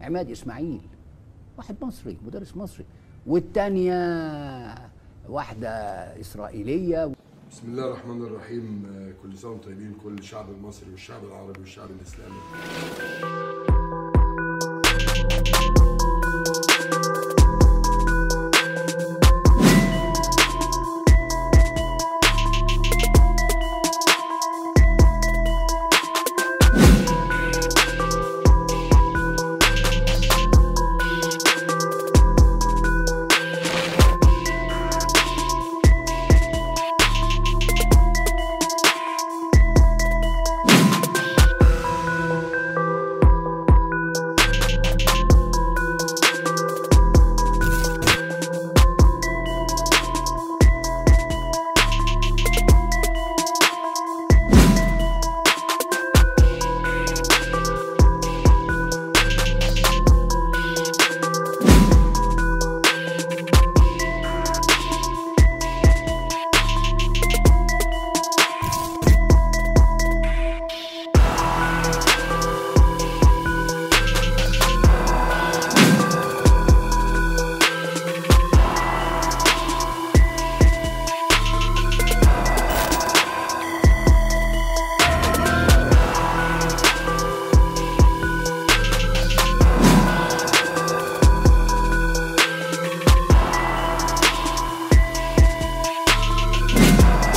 عماد إسماعيل واحد مصري مدرس مصري. والتانية واحدة إسرائيلية. بسم الله الرحمن الرحيم. كل سنة وأنتم طيبين كل الشعب المصري والشعب العربي والشعب الإسلامي.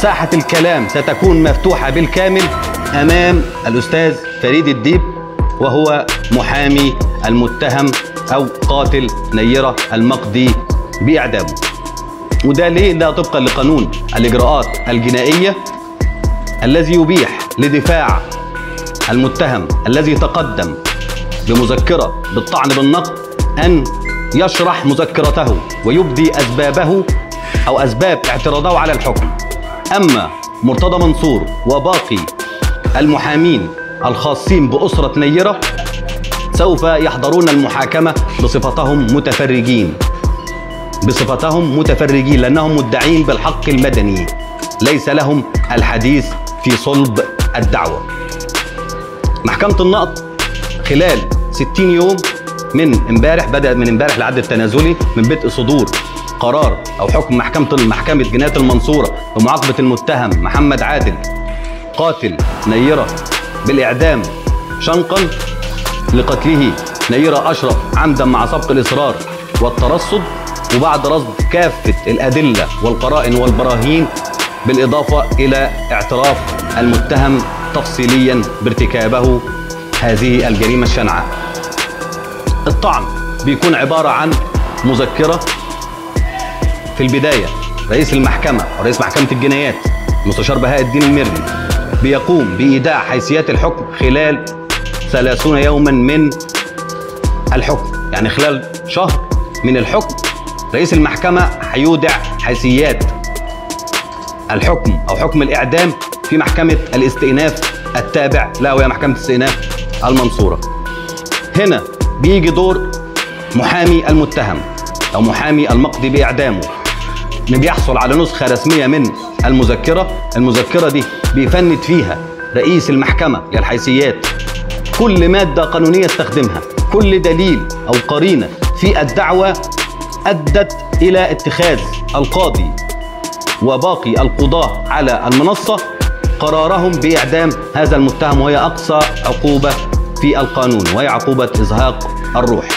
ساحة الكلام ستكون مفتوحة بالكامل أمام الأستاذ فريد الديب وهو محامي المتهم أو قاتل نيرة المقضي بإعدامه وده ليه؟ ده طبقا لقانون الإجراءات الجنائية الذي يبيح لدفاع المتهم الذي تقدم بمذكرة بالطعن بالنقد أن يشرح مذكرته ويبدي أسبابه أو أسباب اعتراضه على الحكم أما مرتضى منصور وباقي المحامين الخاصين بأسرة نيرة سوف يحضرون المحاكمة بصفتهم متفرجين. بصفتهم متفرجين لأنهم مدعين بالحق المدني. ليس لهم الحديث في صلب الدعوة. محكمة النقض خلال 60 يوم من امبارح بدأت من امبارح العد التنازلي من بدء صدور قرار أو حكم محكمة محكمة جناية المنصورة بمعاقبة المتهم محمد عادل. قاتل نيرة بالإعدام شنقا لقتله نيرة أشرف عمدا مع سبق الإصرار والترصد وبعد رصد كافة الأدلة والقرائن والبراهين بالإضافة إلى اعتراف المتهم تفصيليا بارتكابه هذه الجريمة الشنعاء الطعن بيكون عبارة عن مذكرة في البداية رئيس المحكمة رئيس محكمة الجنايات المستشار بهاء الدين المرني بيقوم بإيداع حيثيات الحكم خلال 30 يوما من الحكم. يعني خلال شهر من الحكم رئيس المحكمة هيودع حيثيات الحكم أو حكم الإعدام في محكمة الاستئناف التابع. لا وهي محكمة الاستئناف المنصورة. هنا بيجي دور محامي المتهم أو محامي المقضي بإعدامه. بيحصل على نسخة رسمية من المذكرة المذكرة دي بيفند فيها رئيس المحكمة يا الحيثيات كل مادة قانونية استخدمها كل دليل أو قرينة في الدعوة أدت إلى اتخاذ القاضي وباقي القضاة على المنصة. قرارهم بإعدام هذا المتهم وهي أقصى عقوبة في القانون وهي عقوبة إزهاق الروح.